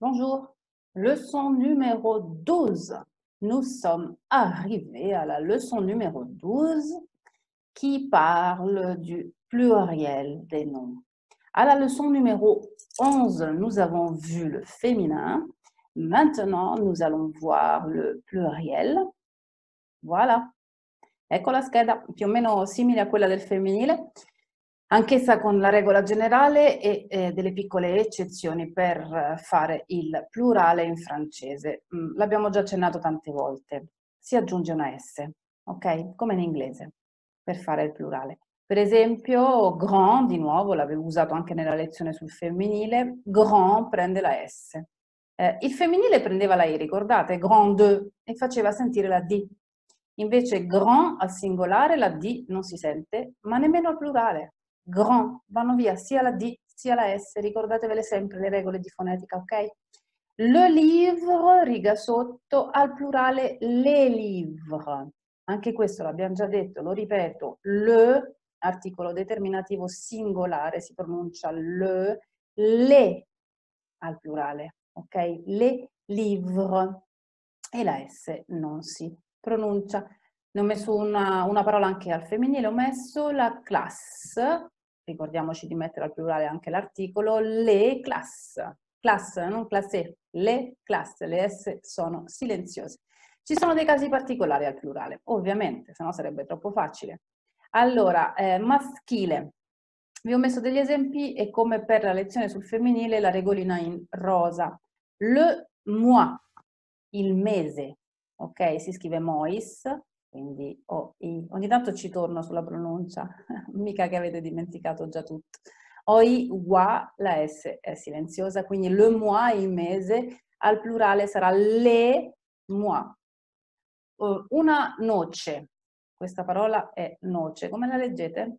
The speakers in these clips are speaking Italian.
Bonjour. Leçon numéro 12. Nous sommes arrivés à la leçon numéro 12 qui parle du pluriel des noms. À la leçon numéro 11, nous avons vu le féminin. Maintenant, nous allons voir le pluriel. Voilà. Ecco la scheda, più o meno simile a quella del femminile, anch'essa con la regola generale e eh, delle piccole eccezioni per fare il plurale in francese. Mm, l'abbiamo già accennato tante volte. Si aggiunge una S, ok? Come in inglese, per fare il plurale. Per esempio, grand, di nuovo, l'avevo usato anche nella lezione sul femminile, grand prende la S. Eh, il femminile prendeva la I, ricordate? Grande, e faceva sentire la D. Invece grand al singolare la D non si sente, ma nemmeno al plurale. Grand, vanno via sia la D sia la S, ricordatevele sempre le regole di fonetica, ok? Le livre, riga sotto, al plurale les livres. Anche questo l'abbiamo già detto, lo ripeto, le, articolo determinativo singolare, si pronuncia le, le al plurale, ok? Le livre e la S non si pronuncia. Ne ho messo una, una parola anche al femminile, ho messo la classe, ricordiamoci di mettere al plurale anche l'articolo, le classe, classe, non classe, le classe, le S sono silenziose. Ci sono dei casi particolari al plurale, ovviamente, se no sarebbe troppo facile. Allora, eh, maschile. Vi ho messo degli esempi e come per la lezione sul femminile la regolina in rosa. Le mois, il mese, ok? Si scrive mois, quindi OI. Ogni tanto ci torno sulla pronuncia, mica che avete dimenticato già tutto. OI, UA, la S è silenziosa, quindi le mois, il mese, al plurale sarà le mois. Una noce, questa parola è noce, come la leggete?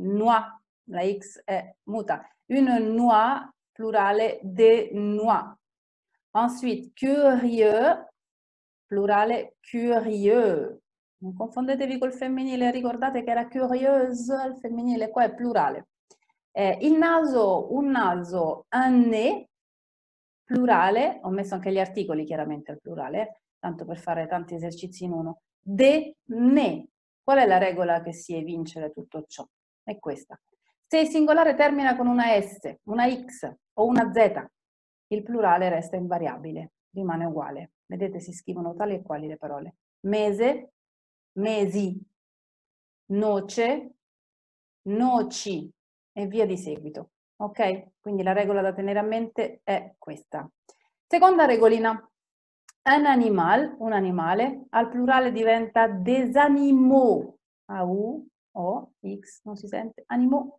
Noix, la X è muta. Une noix, plurale de noix. Ensuite, curieux, plurale curieux. Non confondetevi col femminile, ricordate che era curieuse il femminile, qua è plurale. Eh, il naso, un naso, un nez, plurale, ho messo anche gli articoli chiaramente al plurale, tanto per fare tanti esercizi in uno. De, ne. Qual è la regola che si evince da tutto ciò? È questa. Se il singolare termina con una S, una X o una Z, il plurale resta invariabile, rimane uguale. Vedete, si scrivono tali e quali le parole. Mese, mesi, noce, noci e via di seguito. Ok? Quindi la regola da tenere a mente è questa. Seconda regolina. Un animal, un animale, al plurale diventa des animaux. A U, O, X, non si sente. Animaux.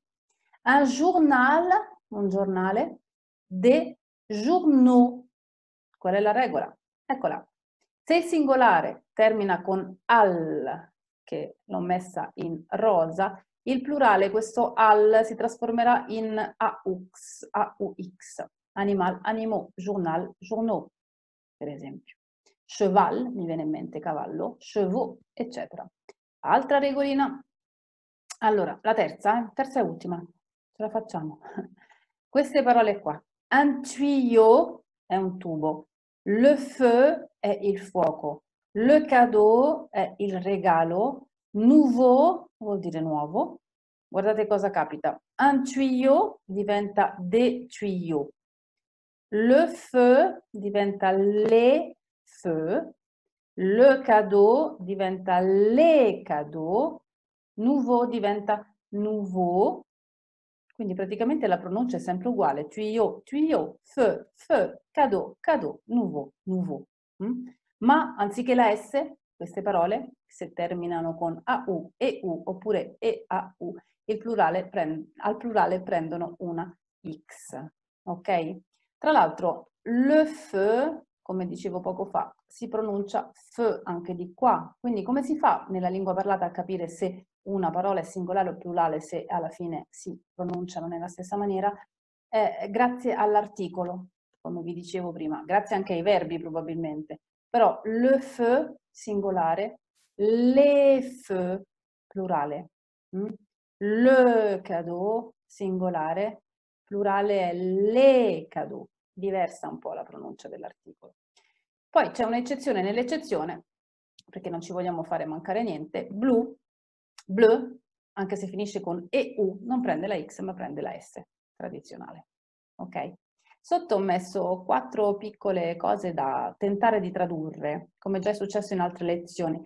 Un journal, un giornale, des journaux. Qual è la regola? Eccola. Se il singolare termina con al, che l'ho messa in rosa, il plurale, questo al, si trasformerà in aux, aux, animal, animaux, journal, journaux, per esempio. Cheval, mi viene in mente cavallo, chevaux, eccetera. Altra regolina. Allora, la terza, eh? terza e ultima, ce la facciamo. Queste parole qua. Un tuyau è un tubo, le feu è il fuoco, le cadeau è il regalo, nouveau vuol dire nuovo. Guardate cosa capita. Un tuyau diventa des tuyaux. Le feu diventa les feux. Le cadeau diventa les cadeaux. Nouveau diventa nouveau. Quindi praticamente la pronuncia è sempre uguale, tuyau, tuyau, feu, feu, cadeau, cadeau, nouveau, nouveau. Mm? Ma anziché la S, queste parole, se terminano con AU, EU oppure EAU, il plurale prend, al plurale prendono una X. Ok? Tra l'altro, le feu, come dicevo poco fa, si pronuncia feu anche di qua. Quindi come si fa nella lingua parlata a capire se una parola è singolare o plurale se alla fine si pronunciano nella stessa maniera, eh, grazie all'articolo, come vi dicevo prima, grazie anche ai verbi probabilmente, però le feu singolare, les feux plurale, mm? le cadeau singolare, plurale è les cadeaux, diversa un po' la pronuncia dell'articolo. Poi c'è un'eccezione nell'eccezione, perché non ci vogliamo fare mancare niente, blu, bleu, anche se finisce con EU, non prende la X ma prende la S tradizionale. Ok? Sotto ho messo quattro piccole cose da tentare di tradurre, come già è successo in altre lezioni.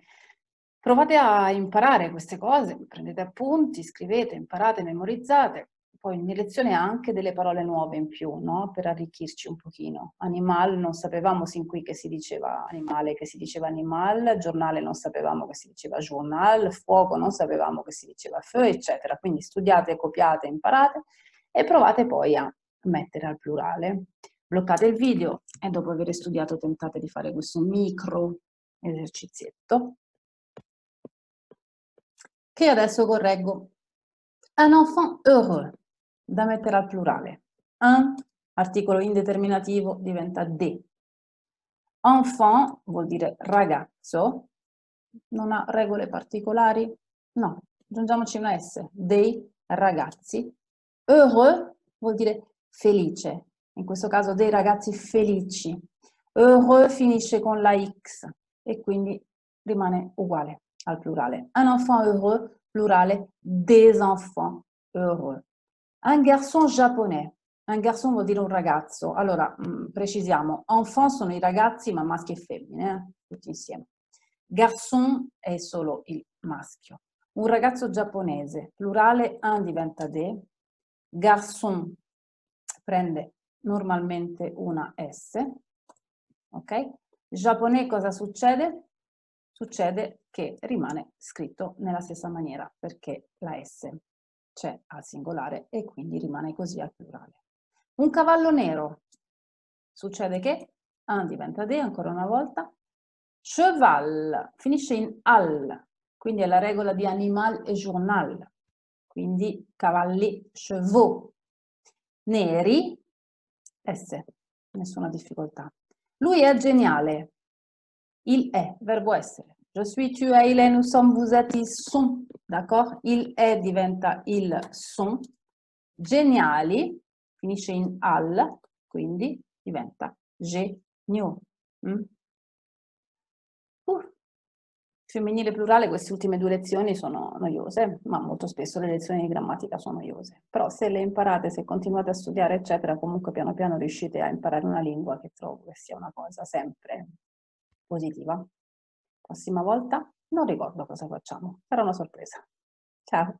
Provate a imparare queste cose, prendete appunti, scrivete, imparate, memorizzate. Poi in lezione anche delle parole nuove in più, no? Per arricchirci un pochino. Animal, non sapevamo sin qui che si diceva animale, che si diceva animal, giornale non sapevamo che si diceva journal, fuoco non sapevamo che si diceva feu, eccetera. Quindi studiate, copiate, imparate e provate poi a mettere al plurale. Bloccate il video e dopo aver studiato tentate di fare questo micro esercizietto che adesso correggo. Un enfant heureux, da mettere al plurale. Un, articolo indeterminativo, diventa de. Enfant vuol dire ragazzo, non ha regole particolari? No, aggiungiamoci una S, dei ragazzi. Heureux vuol dire felice, in questo caso dei ragazzi felici. Heureux finisce con la X e quindi rimane uguale al plurale. Un enfant heureux, plurale, des enfants heureux. Un garçon japonais. Un garçon vuol dire un ragazzo. Allora, mm, precisiamo, enfant sono i ragazzi, ma maschi e femmine, eh? tutti insieme. Garçon è solo il maschio. Un ragazzo giapponese, plurale, un diventa de. Garçon prende normalmente una S. Ok? Japonais cosa succede? succede che rimane scritto nella stessa maniera perché la S c'è al singolare e quindi rimane così al plurale. Un cavallo nero, succede che un diventa de ancora una volta, cheval. Finisce in al, quindi è la regola di animal e journal, quindi cavalli, chevaux, neri, S, nessuna difficoltà. Lui è geniale, il è, verbo essere. Je suis, tu il nous sommes, vous êtes, ils sont. D'accord? Il è diventa il son. Geniali finisce in al, quindi diventa genio. Mm? Uh. Femminile plurale, queste ultime due lezioni sono noiose, ma molto spesso le lezioni di grammatica sono noiose. Però se le imparate, se continuate a studiare, eccetera, comunque piano piano riuscite a imparare una lingua che trovo che sia una cosa sempre positiva. Prossima volta non ricordo cosa facciamo, sarà una sorpresa. Ciao!